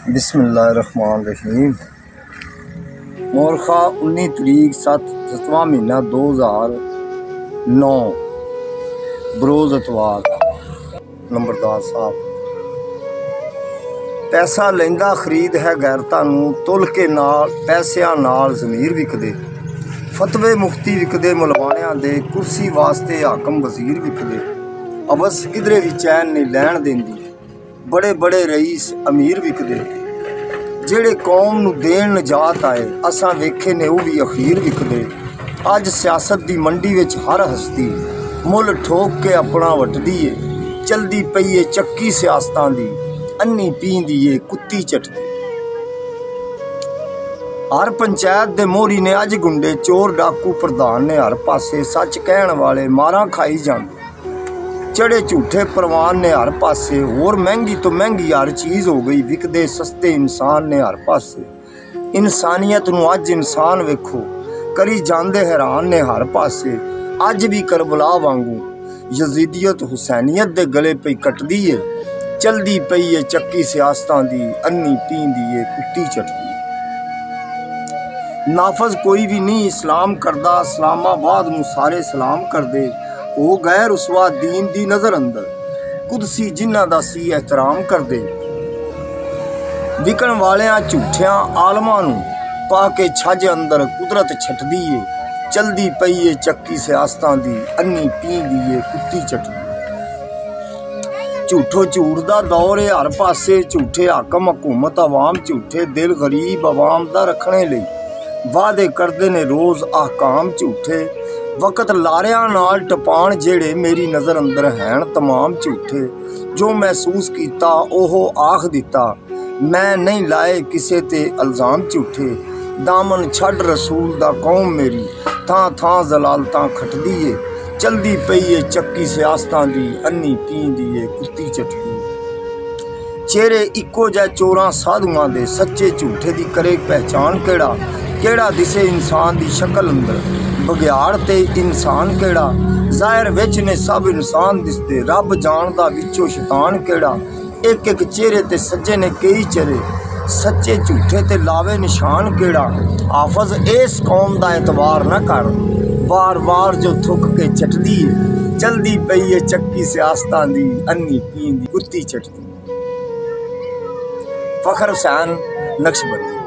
बिसमीम मोरखा उन्नीस तरीक सत सतवा महीना दो हज़ार नौ। बरोज़ अतवार, नंबरदार साहब। पैसा लेंदा खरीद है गैरता तुल के नाल पैसों नाल जमीर विकते फतवे मुफ्ती विकदे मलवाणिया दे, कुर्सी वास्ते हाकम वज़ीर विकदे। अवस किधरे भी चैन नहीं लैन देंदी। ਬੜੇ ਬੜੇ ਰਈਸ ਅਮੀਰ ਵਿਕਦੇ ਜਿਹੜੇ ਕੌਮ ਨੂੰ ਦੇਣ ਨਜਾਤ ਆਏ, ਅਸਾਂ ਵੇਖੇ ਨੇ ਉਹ ਵੀ ਅਖੀਰ ਵਿਕਦੇ। ਅੱਜ ਸਿਆਸਤ ਦੀ ਮੰਡੀ ਵਿੱਚ ਹਰ ਹਸਤੀ, ਮੁੱਲ ਠੋਕ ਕੇ ਆਪਣਾ ਵਟਦੀ ਏ। ਚਲਦੀ ਪਈ ਏ ਚੱਕੀ ਸਿਆਸਤਾਂ ਦੀ, ਅੰਨੀ ਪੀਂਦੀ ਏ ਕੁੱਤੀ ਚਟਦੀ। ਹਰ ਪੰਚਾਇਤ ਦੇ ਮੋਹਰੀ ਨੇ ਅੱਜ ਗੁੰਡੇ, ਚੋਰ ਡਾਕੂ ਪ੍ਰਧਾਨ ਨੇ ਹਰ ਪਾਸੇ ਸੱਚ ਕਹਿਣ ਵਾਲੇ ਮਾਰਾਂ ਖਾਈ ਜਾਂਦੇ। ਚੜੇ ਝੂਠੇ ਪਰਵਾਨ ਨੇ ਹਰ ਪਾਸੇ, ਹੋਰ ਮਹਿੰਗੀ ਤੋਂ ਮਹਿੰਗੀ ਹਰ ਚੀਜ਼ ਹੋ ਗਈ, ਵਿਕਦੇ ਸਸਤੇ ਇਨਸਾਨ ਨੇ ਹਰ ਪਾਸੇ। ਇਨਸਾਨੀਅਤ ਨੂੰ ਅੱਜ ਇਨਸਾਨ ਵੇਖੋ, ਕਰੀ ਜਾਂਦੇ ਹੈਰਾਨ ਨੇ ਹਰ ਪਾਸੇ। ਅੱਜ ਵੀ ਕਰਬਲਾ ਵਾਂਗੂ, ਯਜ਼ੀਦੀਅਤ ਹੁਸੈਨੀਅਤ ਦੇ ਗਲੇ ਪਈ ਕੱਟਦੀ ਏ, ਚਲਦੀ ਪਈ ਏ ਚੱਕੀ ਸਿਆਸਤਾਂ ਦੀ, ਅੰਨੀ ਪੀਂਦੀ ਏ ਕੁੱਤੀ ਚਟਦੀ ਨਾਫਜ਼ ਕੋਈ ਵੀ ਨਹੀਂ, ਇਸਲਾਮ ਕਰਦਾ ਇਸਲਾਮਾਬਾਦ ਨੂੰ ਸਾਰੇ ਸਲਾਮ ਕਰਦੇ। ਉਹ ਗੈਰ ਉਸਵਾ ਦੀਨ ਦੀ ਨਜ਼ਰ ਅੰਦਰ ਕੁਦਸੀ ਜਿਨ੍ਹਾਂ ਦਾ ਸੀ ਇhtਰਾਮ ਕਰਦੇ। ਵਿਕਣ ਵਾਲਿਆਂ ਝੂਠਿਆਂ ਆਲਮਾਂ ਨੂੰ ਪਾ ਕੇ ਛੱਜ ਅੰਦਰ ਕੁਦਰਤ ਛਟਦੀ ਏ, ਚਲਦੀ ਪਈ ਏ ਚੱਕੀ ਸਿਆਸਤਾਂ ਦੀ, ਅੰਨੀ ਪੀਂਦੀ ਏ ਕੁੱਤੀ ਚਟਦੀ ਝੂਠੋ ਝੂਠ ਦਾ ਦੌਰ ਏ, ਹਰ ਪਾਸੇ ਝੂਠੇ ਹਾਕਮ, ਹਕੂਮਤ, ਆਵਾਮ, ਝੂਠੇ ਦਿਲ, ਗਰੀਬ, ਆਵਾਮ ਦਾ ਰੱਖਣੇ ਲਈ। ਵਾਅਦੇ ਕਰਦੇ ਨੇ ਰੋਜ਼ ਆਹਕਾਮ ਝੂਠੇ ਵਕਤ ਲਾਰਿਆਂ ਨਾਲ ਟਪਾਣ ਜਿਹੜੇ ਮੇਰੀ ਨਜ਼ਰ ਅੰਦਰ ਹੈਣ तमाम ਝੂਠੇ ਜੋ ਮਹਿਸੂਸ ਕੀਤਾ ਉਹ ਆਖ ਦਿੱਤਾ ਮੈਂ ਨਹੀਂ ਲਾਏ ਕਿਸੇ ਤੇ ਇਲਜ਼ਾਮ ਝੂਠੇ ਦਾਮਨ ਛੱਡ ਰਸੂਲ ਦਾ ਕੌਮ ਮੇਰੀ ਥਾਂ ਥਾਂ ਜ਼ਲਾਲਤਾਂ ਖਟਦੀ ਏ ਚਲਦੀ ਪਈ ਏ ਚੱਕੀ ਸਿਆਸਤਾਂ ਦੀ ਅੰਨੀ ਪੀਂਦੀ ਏ ਕੁੱਤੀ ਚਟਦੀ ਚਿਹਰੇ ਇੱਕੋ ਜਿਹਾ ਚੋਰਾਂ ਸਾਧੂਆਂ ਦੇ ਸੱਚੇ ਝੂਠੇ ਦੀ ਕਰੇ ਪਹਿਚਾਨ ਕਿਹੜਾ ਕਿਹੜਾ ਦਿਸੇ ਇਨਸਾਨ ਦੀ ਸ਼ਕਲ ਅੰਦਰ? ਬਗਿਆੜ ਤੇ ਇਨਸਾਨ ਕਿਹੜਾ? ਜ਼ਾਹਿਰ ਵਿੱਚ ਨੇ ਸਭ ਇਨਸਾਨ ਦਿਸਦੇ। ਰੱਬ ਜਾਣਦਾ ਵਿੱਚੋਂ ਸ਼ੈਤਾਨ ਕਿਹੜਾ? ਇੱਕ ਇੱਕ ਚਿਹਰੇ ਤੇ ਸੱਜੇ ਨੇ ਕਈ ਚਿਹਰੇ। ਸੱਚੇ ਝੂਠੇ ਤੇ ਲਾਵੇ ਨਿਸ਼ਾਨ ਕਿਹੜਾ? ਹਾਫਜ਼ ਇਸ ਕੌਮ ਦਾ ਇਤਵਾਰ ਨਾ ਕਰ। ਵਾਰ-ਵਾਰ ਜੋ ਥੁੱਕ ਕੇ ਚਟਦੀ ਏ, ਚਲਦੀ ਪਈ ਏ ਚੱਕੀ ਸਿਆਸਤਾਂ ਦੀ, ਅੰਨੀ ਪੀਂਦੀ, ਕੁੱਤੀ ਚਟਦੀ। ਫਖਰ ਹੁਸੈਨ, ਨਕਸ਼ਬੰਦੀ।